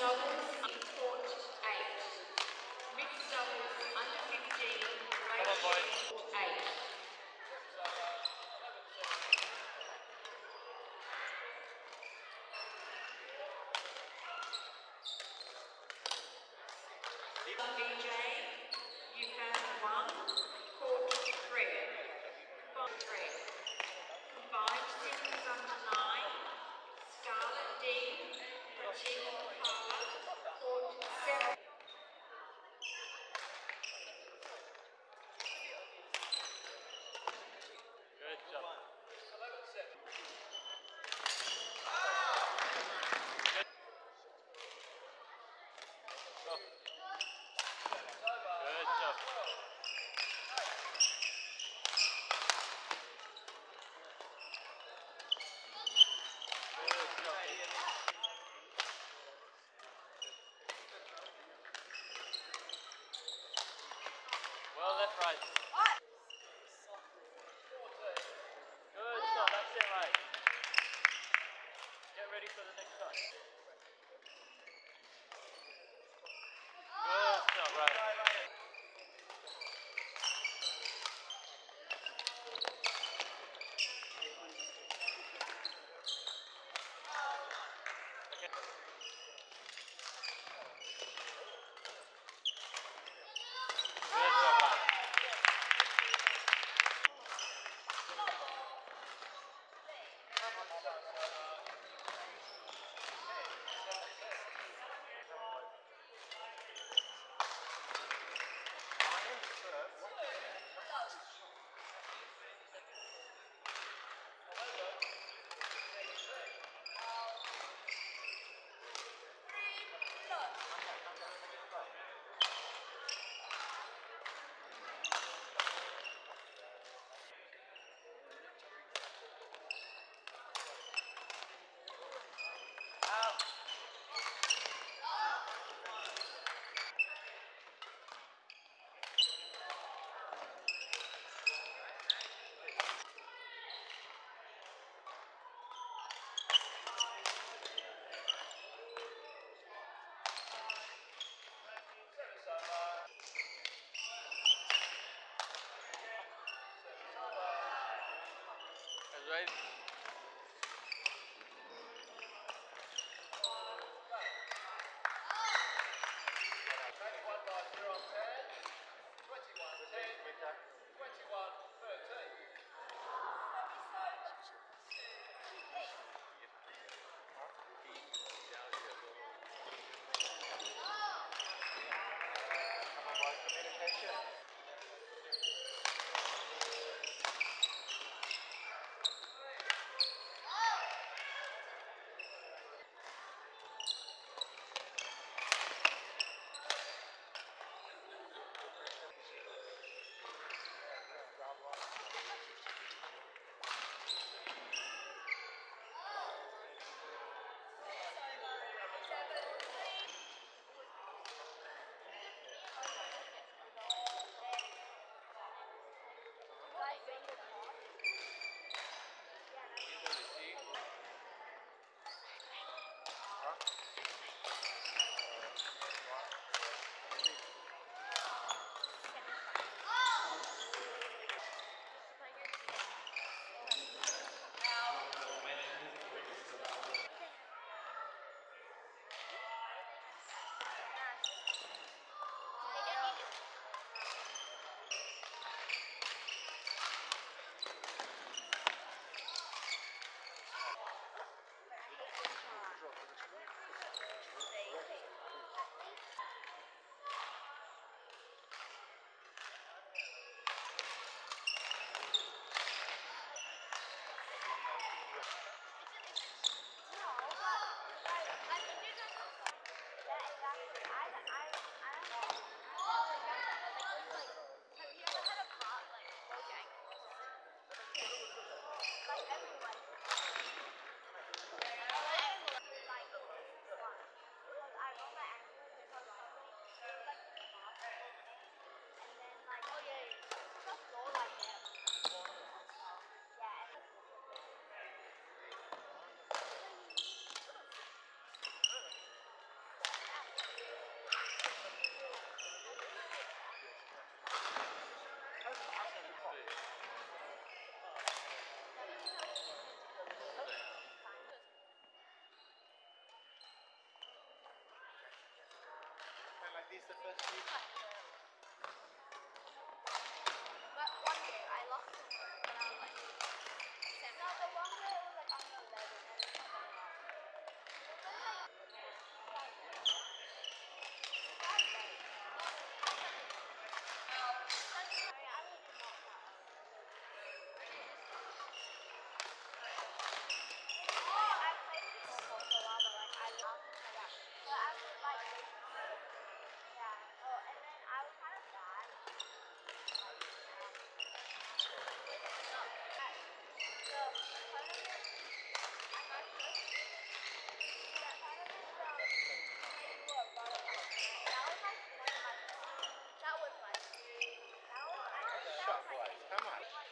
Mixed right. Guys the first few? That Shot